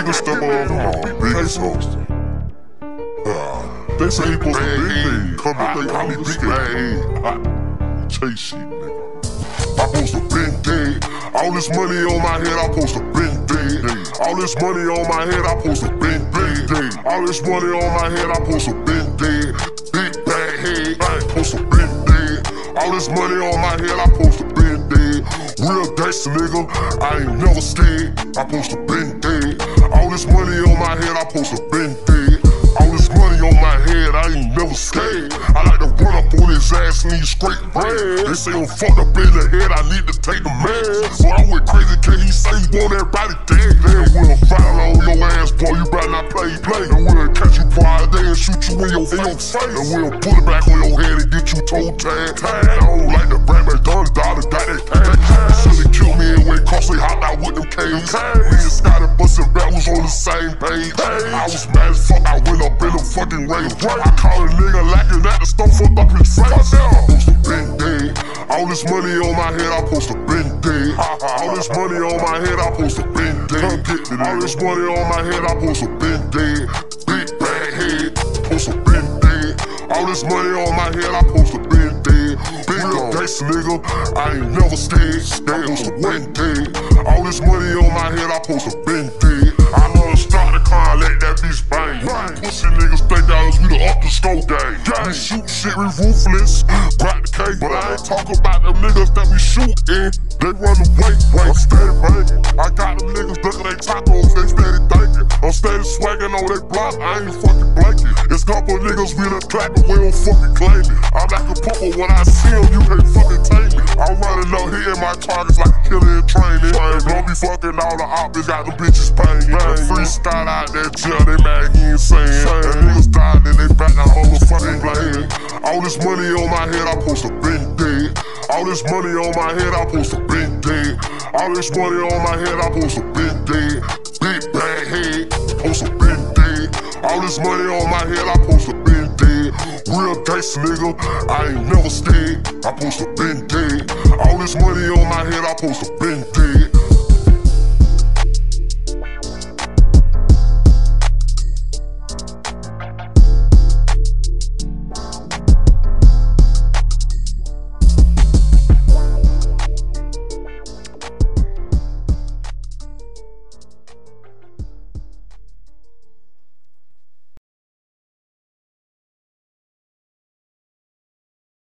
Niggas step on home, big sauce. Uh, they say he supposed to big Come to think how he big man. Chase shit, nigga. I post a big day. All this money on my head, I post a big day. All this money on my head, I post a big day. All this money on my head, I post a big day. Big bad head, I post a big day. All this money on my head, I post a big day. Real gangster nigga, I ain't never stayed. I post a big day. All this money on my head, I post a big day. All this money on my head, I ain't never scared. I like to run up on his ass and eat straight bread. They say I'm fucked up in the head, I need to take the meds. So I went crazy, can he say he want everybody dead? Then we'll file on your ass, boy, you better not play, play. And we'll catch you pride day and shoot you in your, in your face. And we'll put it back on your head and get you toe tag. I don't like the brand McDonald's, dollar, got that with them K's. Me and Scotty bustin' back was on the same page. I was mad as fuck, I went up in a fucking rage. I call a nigga lacking at the store, fucked up his face. Post a. All this money on my head, I post a been day. All this money on my head, I post a been day. All this money on my head, I post a been day. Big bad head, post a been day. All this money on my head, I post a been day. Big gangsta nigga, I ain't never stayed. I post a been day. All this money on my head, I post a been day. I to start the car, let that bitch bang. Pussy niggas think that was we the up the scope gang. We shoot shit, we ruthless. Crack the cake, but I ain't talk about them niggas that we shootin'. They run away, wait, steady banging. I got them niggas looking they tacos, they steady thinking. I'm steady swagging on they block, I ain't fucking blanking. Couple niggas we done clapping, we don't fucking claim it. I'm like a pupil when I see him, you can't fucking tame me. I'm running up hitting my targets like a killer in training. Don't be fucking all the options, got them bitches paying. Freestyle out that jail, they mad he ain't saying. And niggas died, then they back that motherfucking blame. All this money on my head, I post a big day. All this money on my head, I post a big day. All this money on my head, I post a big day. Big bad head, All this money on my head, I post a big day. Real gangsta nigga, I ain't never stayed. I post a big day. All this money on my head, I post a big day.